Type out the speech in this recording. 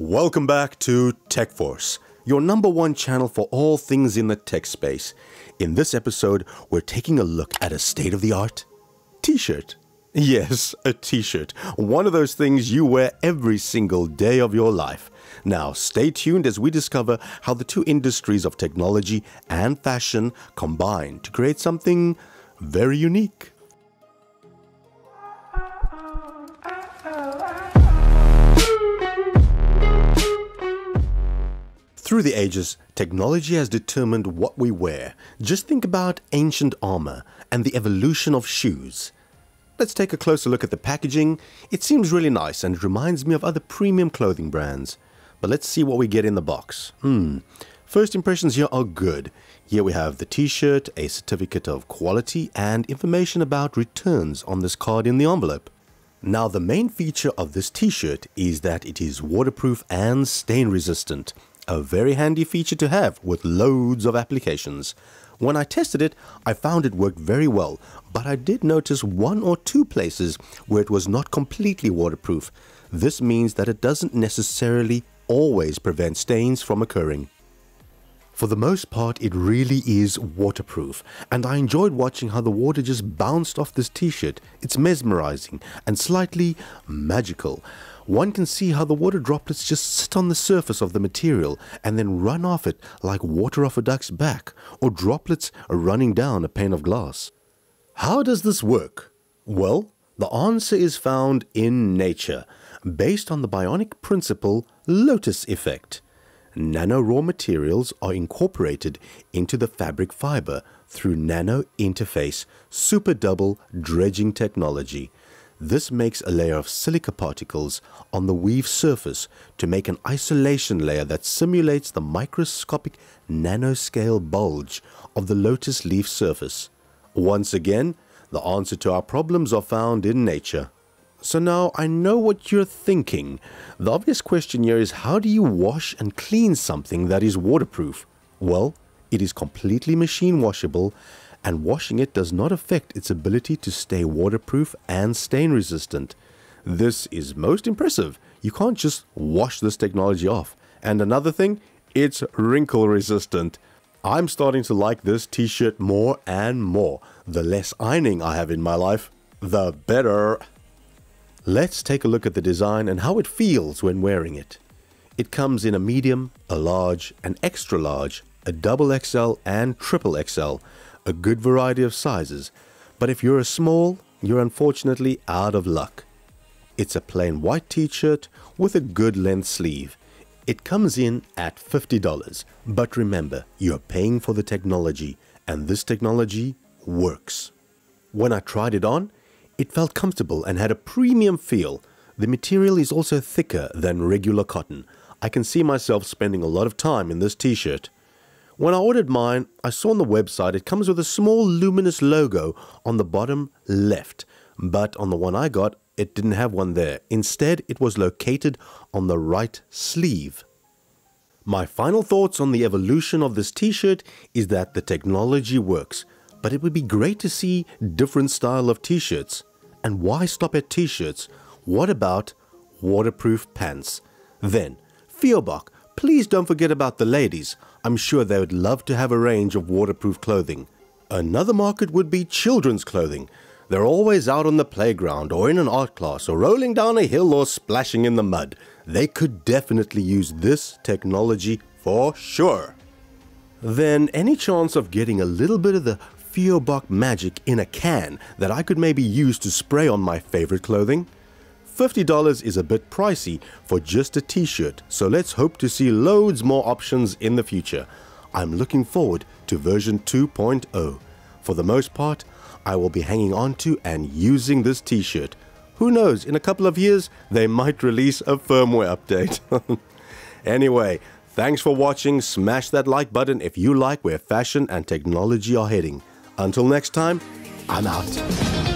Welcome back to TechForce, your number one channel for all things in the tech space. In this episode, we're taking a look at a state of the art t shirt. Yes, a t shirt. One of those things you wear every single day of your life. Now, stay tuned as we discover how the two industries of technology and fashion combine to create something very unique. Through the ages, technology has determined what we wear. Just think about ancient armor and the evolution of shoes. Let's take a closer look at the packaging. It seems really nice and reminds me of other premium clothing brands. But let's see what we get in the box. Hmm. First impressions here are good. Here we have the t-shirt, a certificate of quality, and information about returns on this card in the envelope. Now the main feature of this t-shirt is that it is waterproof and stain resistant. A very handy feature to have with loads of applications. When I tested it, I found it worked very well, but I did notice one or two places where it was not completely waterproof. This means that it doesn't necessarily always prevent stains from occurring. For the most part, it really is waterproof, and I enjoyed watching how the water just bounced off this t-shirt. It's mesmerizing and slightly magical. One can see how the water droplets just sit on the surface of the material and then run off it like water off a duck's back, or droplets running down a pane of glass. How does this work? Well, the answer is found in nature, based on the bionic principle lotus effect. Nano raw materials are incorporated into the fabric fiber through nano interface super double dredging technology. This makes a layer of silica particles on the weave surface to make an isolation layer that simulates the microscopic nanoscale bulge of the lotus leaf surface. Once again, the answer to our problems are found in nature. So now I know what you're thinking. The obvious question here is how do you wash and clean something that is waterproof? Well, it is completely machine washable and washing it does not affect its ability to stay waterproof and stain resistant. This is most impressive. You can't just wash this technology off. And another thing, it's wrinkle resistant. I'm starting to like this t-shirt more and more. The less ironing I have in my life, the better. Let's take a look at the design and how it feels when wearing it. It comes in a medium, a large, an extra large, a double XL and triple XL a good variety of sizes, but if you're a small, you're unfortunately out of luck. It's a plain white t-shirt with a good length sleeve. It comes in at $50, but remember, you're paying for the technology, and this technology works. When I tried it on, it felt comfortable and had a premium feel. The material is also thicker than regular cotton. I can see myself spending a lot of time in this t-shirt. When I ordered mine, I saw on the website it comes with a small luminous logo on the bottom left, but on the one I got, it didn't have one there. Instead, it was located on the right sleeve. My final thoughts on the evolution of this t-shirt is that the technology works, but it would be great to see different style of t-shirts. And why stop at t-shirts? What about waterproof pants? Then, Fioboc, please don't forget about the ladies. I'm sure they would love to have a range of waterproof clothing. Another market would be children's clothing. They're always out on the playground or in an art class or rolling down a hill or splashing in the mud. They could definitely use this technology for sure. Then, any chance of getting a little bit of the Fioboc magic in a can that I could maybe use to spray on my favorite clothing? $50 is a bit pricey for just a t-shirt, so let's hope to see loads more options in the future. I'm looking forward to version 2.0. For the most part, I will be hanging on to and using this t-shirt. Who knows, in a couple of years, they might release a firmware update. anyway, thanks for watching. Smash that like button if you like where fashion and technology are heading. Until next time, I'm out.